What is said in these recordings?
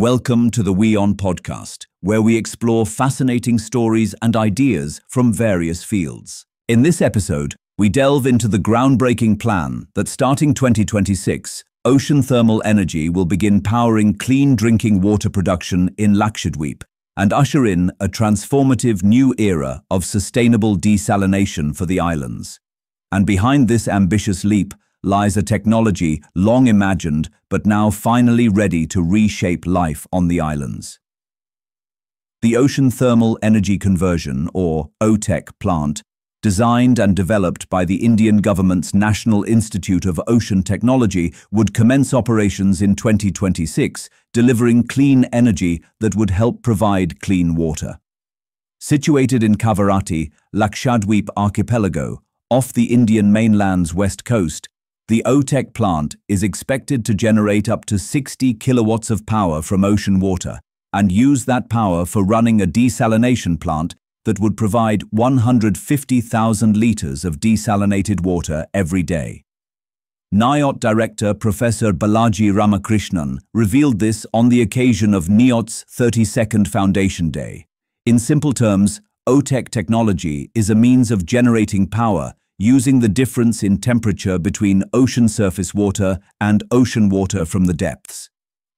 Welcome to the WION podcast, where we explore fascinating stories and ideas from various fields. In this episode, we delve into the groundbreaking plan that starting 2026, Ocean Thermal Energy will begin powering clean drinking water production in Lakshadweep and usher in a transformative new era of sustainable desalination for the islands. And behind this ambitious leap lies a technology long imagined but now finally ready to reshape life on the islands. The Ocean Thermal Energy Conversion, or OTEC plant, designed and developed by the Indian government's National Institute of Ocean Technology, would commence operations in 2026, delivering clean energy that would help provide clean water. Situated in Kavaratti, Lakshadweep archipelago, off the Indian mainland's west coast, the OTEC plant is expected to generate up to 60 kilowatts of power from ocean water and use that power for running a desalination plant that would provide 150,000 litres of desalinated water every day. NIOT Director Professor Balaji Ramakrishnan revealed this on the occasion of NIOT's 32nd Foundation Day. In simple terms, OTEC technology is a means of generating power using the difference in temperature between ocean surface water and ocean water from the depths.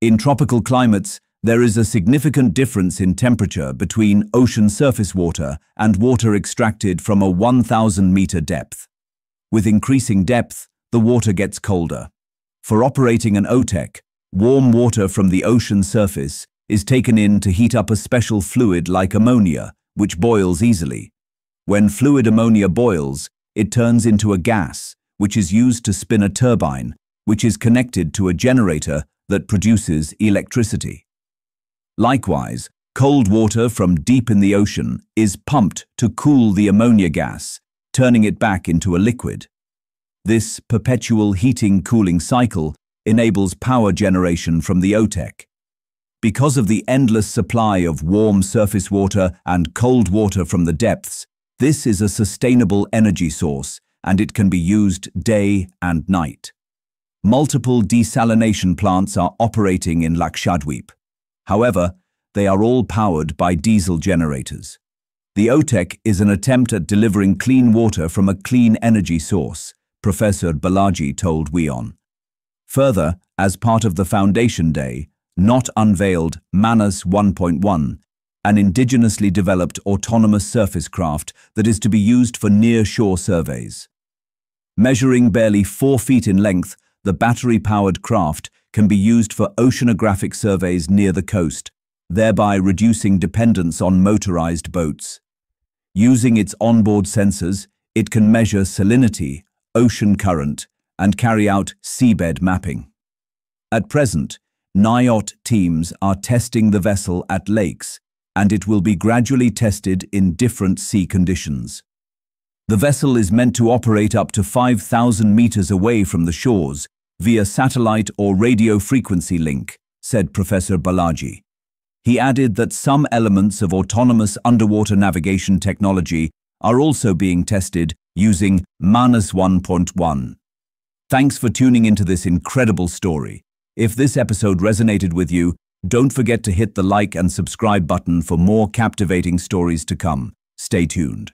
In tropical climates, there is a significant difference in temperature between ocean surface water and water extracted from a 1,000 meter depth. With increasing depth, the water gets colder. For operating an OTEC, warm water from the ocean surface is taken in to heat up a special fluid like ammonia, which boils easily. When fluid ammonia boils, it turns into a gas, which is used to spin a turbine, which is connected to a generator that produces electricity. Likewise, cold water from deep in the ocean is pumped to cool the ammonia gas, turning it back into a liquid. This perpetual heating-cooling cycle enables power generation from the OTEC. Because of the endless supply of warm surface water and cold water from the depths, this is a sustainable energy source and it can be used day and night. Multiple desalination plants are operating in Lakshadweep. However, they are all powered by diesel generators. The OTEC is an attempt at delivering clean water from a clean energy source, Professor Balaji told WION. Further, as part of the Foundation Day, NIOT unveiled Manas 1.1, an indigenously developed autonomous surface craft that is to be used for near-shore surveys. Measuring barely four feet in length, the battery-powered craft can be used for oceanographic surveys near the coast, thereby reducing dependence on motorized boats. Using its onboard sensors, it can measure salinity, ocean current, and carry out seabed mapping. At present, NIOT teams are testing the vessel at lakes and it will be gradually tested in different sea conditions. The vessel is meant to operate up to 5,000 meters away from the shores via satellite or radio frequency link, said Professor Balaji. He added that some elements of autonomous underwater navigation technology are also being tested using Manas 1.1. Thanks for tuning into this incredible story. If this episode resonated with you, don't forget to hit the like and subscribe button for more captivating stories to come. Stay tuned.